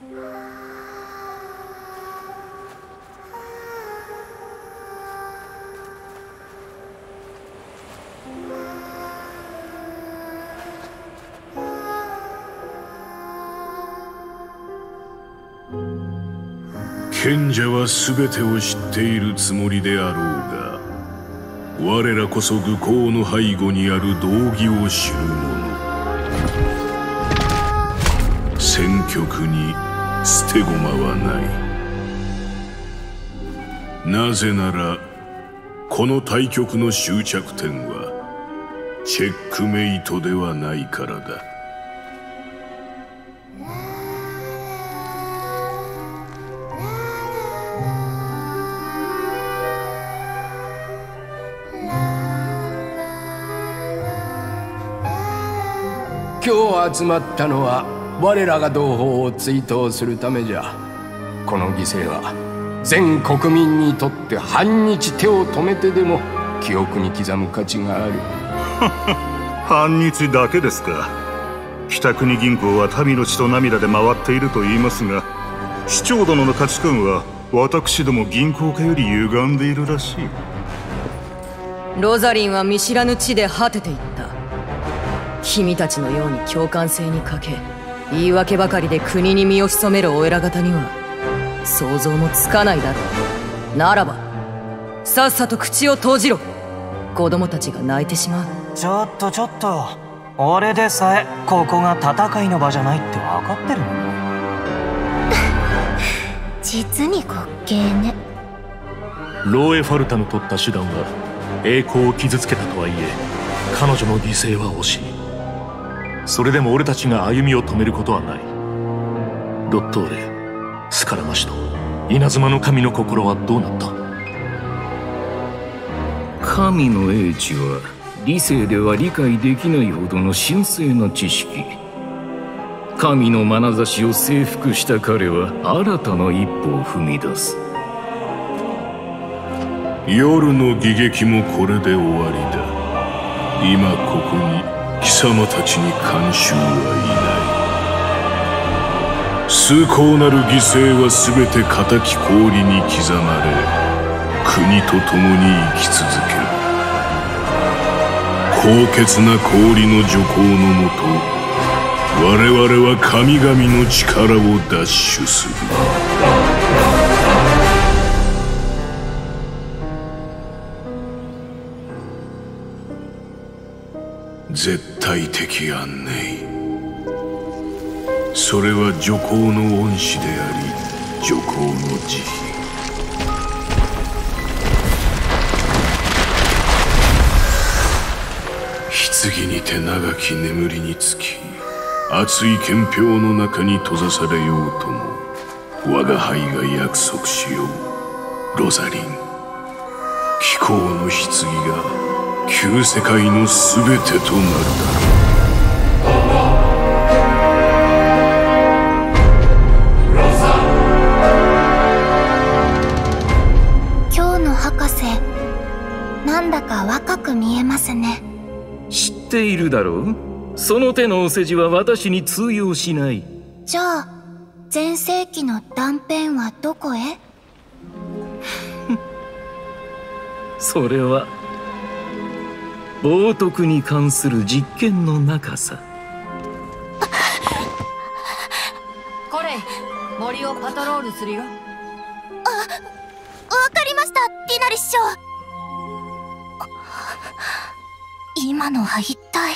賢者は全てを知っているつもりであろうが我らこそ愚行の背後にある道義を知る者。戦局に捨て駒はない。なぜならこの対局の終着点はチェックメイトではないからだ。今日集まったのは我らが同胞を追悼するためじゃ。この犠牲は全国民にとって半日手を止めてでも記憶に刻む価値がある。半日だけですか。北国銀行は民の血と涙で回っていると言いますが市長殿の価値観は私ども銀行家より歪んでいるらしい。ロザリンは見知らぬ地で果てていった。君たちのように共感性に欠け言い訳ばかりで国に身を潜めるお偉方には想像もつかないだろう。ならばさっさと口を閉じろ。子供たちが泣いてしまう。ちょっとちょっと俺でさえここが戦いの場じゃないって分かってるの 実に滑稽ね。ローエファルタの取った手段は栄光を傷つけたとはいえ彼女の犠牲は惜しいそれでも俺たちが歩みを止めることはない。ロットーレスカラマシと稲妻の神の心はどうなった？神の英知は理性では理解できないほどの神聖な知識。神の眼差しを征服した彼は新たな一歩を踏み出す。夜の戯劇もこれで終わりだ。今ここに貴様たちに慣習はいない。崇高なる犠牲は全て敵氷に刻まれ国と共に生き続ける。高潔な氷の徐行のもと我々は神々の力を奪取する。絶対的安寧。それは女皇の恩師であり女皇の慈悲。棺にて長き眠りにつき熱い憲兵の中に閉ざされようとも我が輩が約束しよう。ロザリン。貴公の棺が旧世界の全てとなるだろう。今日の博士なんだか若く見えますね。知っているだろう？その手のお世辞は私に通用しない。じゃあ全盛期の断片はどこへ？それは冒涜に関する実験の中さ。コレイ森をパトロールするよ。あわかりましたティナリ師匠今のは一体